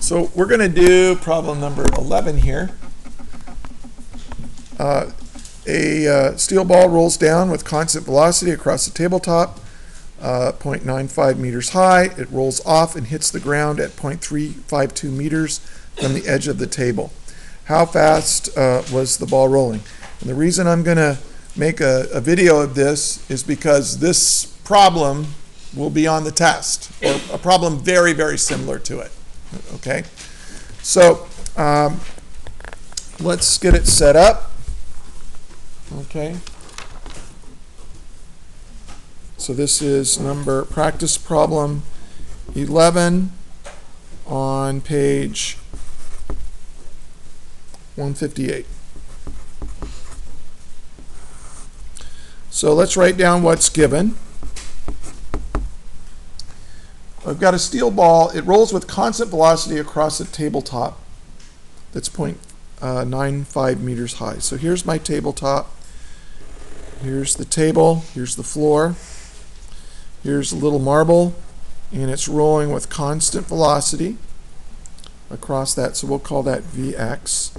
So we're going to do problem number 11 here. Uh, a uh, steel ball rolls down with constant velocity across the tabletop, uh, 0.95 meters high. It rolls off and hits the ground at 0.352 meters from the edge of the table. How fast uh, was the ball rolling? And the reason I'm going to make a, a video of this is because this problem will be on the test, or a problem very, very similar to it. Okay? So, um, let's get it set up. Okay? So this is number, practice problem 11 on page 158. So let's write down what's given. I've got a steel ball. It rolls with constant velocity across a tabletop that's uh, 0.95 meters high. So here's my tabletop. Here's the table. Here's the floor. Here's a little marble, and it's rolling with constant velocity across that. So we'll call that Vx.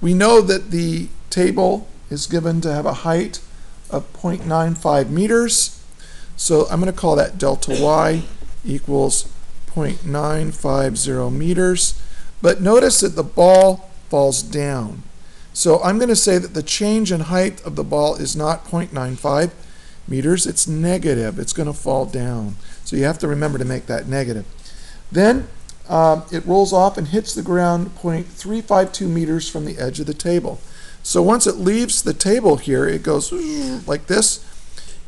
We know that the table is given to have a height of 0.95 meters. So I'm going to call that delta y equals 0.950 meters. But notice that the ball falls down. So I'm going to say that the change in height of the ball is not 0.95 meters, it's negative. It's going to fall down. So you have to remember to make that negative. Then um, it rolls off and hits the ground 0.352 meters from the edge of the table. So once it leaves the table here, it goes like this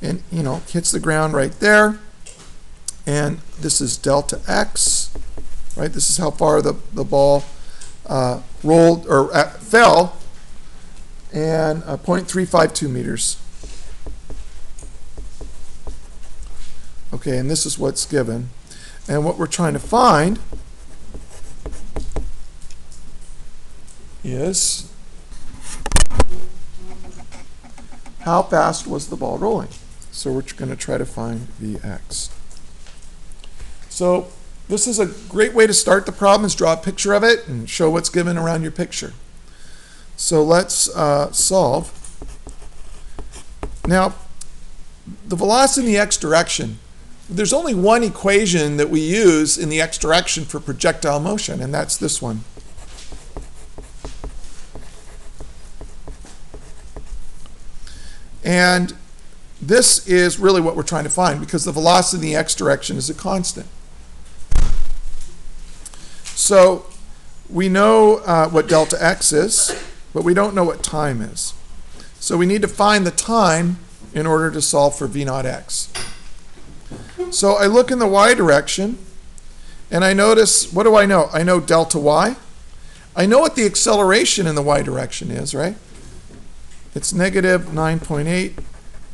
and, you know, hits the ground right there. And this is delta x, right? This is how far the, the ball uh, rolled or uh, fell and uh, 0.352 meters. Okay, and this is what's given. And what we're trying to find is how fast was the ball rolling? So we're going to try to find Vx. So this is a great way to start the problem is draw a picture of it and show what's given around your picture. So let's uh, solve. Now, the velocity in the x direction, there's only one equation that we use in the x direction for projectile motion, and that's this one. And this is really what we're trying to find because the velocity in the x direction is a constant. So we know uh, what delta x is, but we don't know what time is. So we need to find the time in order to solve for v naught x. So I look in the y direction, and I notice, what do I know? I know delta y. I know what the acceleration in the y direction is, right? It's negative 9.8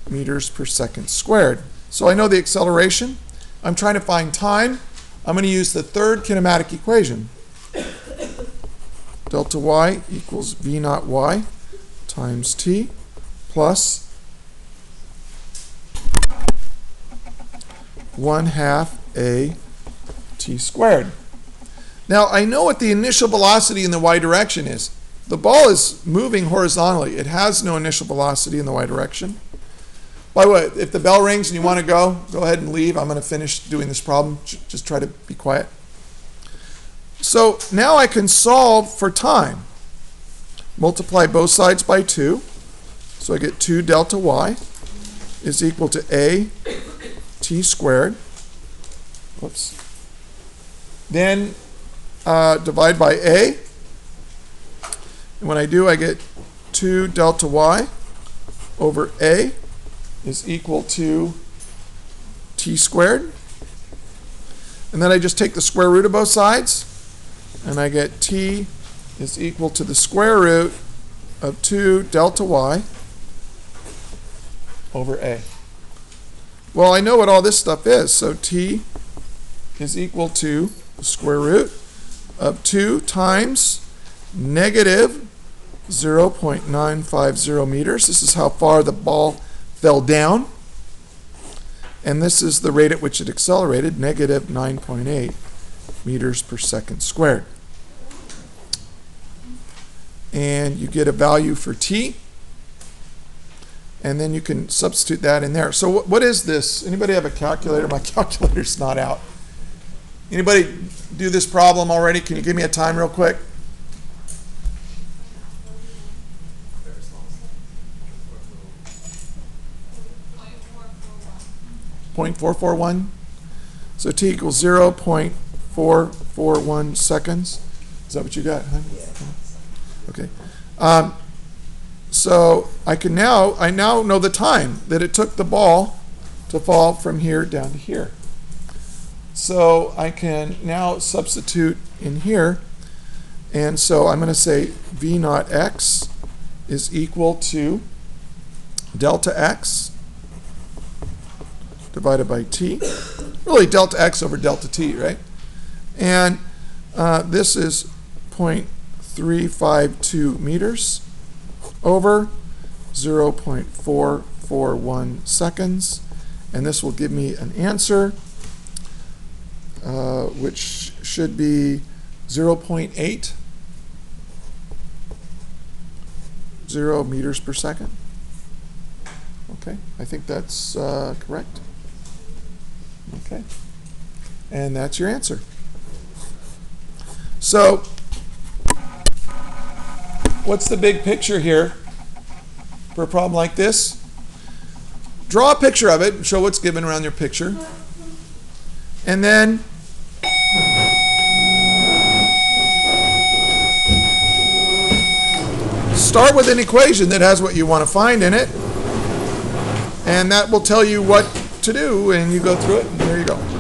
meters per second squared. So I know the acceleration. I'm trying to find time. I'm going to use the third kinematic equation. Delta y equals v naught y times t plus 1 half a t squared. Now I know what the initial velocity in the y direction is. The ball is moving horizontally. It has no initial velocity in the y direction. By the way, if the bell rings and you want to go, go ahead and leave. I'm going to finish doing this problem. Just try to be quiet. So now I can solve for time. Multiply both sides by 2. So I get 2 delta y is equal to a t squared. Whoops. Then uh, divide by a. And when I do, I get 2 delta y over a is equal to t squared. And then I just take the square root of both sides, and I get t is equal to the square root of 2 delta y over a. Well, I know what all this stuff is, so t is equal to the square root of 2 times negative 0.950 meters. This is how far the ball fell down. And this is the rate at which it accelerated, negative 9.8 meters per second squared. And you get a value for t. And then you can substitute that in there. So what, is this? Anybody have a calculator? My calculator's not out. Anybody do this problem already? Can you give me a time real quick? Point four four one. So t equals zero point four four one seconds. Is that what you got? Huh? Okay. Um, so I can now I now know the time that it took the ball to fall from here down to here. So I can now substitute in here. And so I'm going to say V naught x is equal to delta x divided by t. Really delta x over delta t, right? And uh, this is 0.352 meters over 0.441 seconds. And this will give me an answer uh, which should be 0.8 0 meters per second. Okay, I think that's uh, correct. Okay, and that's your answer. So, what's the big picture here for a problem like this? Draw a picture of it, show what's given around your picture, and then start with an equation that has what you want to find in it, and that will tell you what to do, and you go through it, and there you go.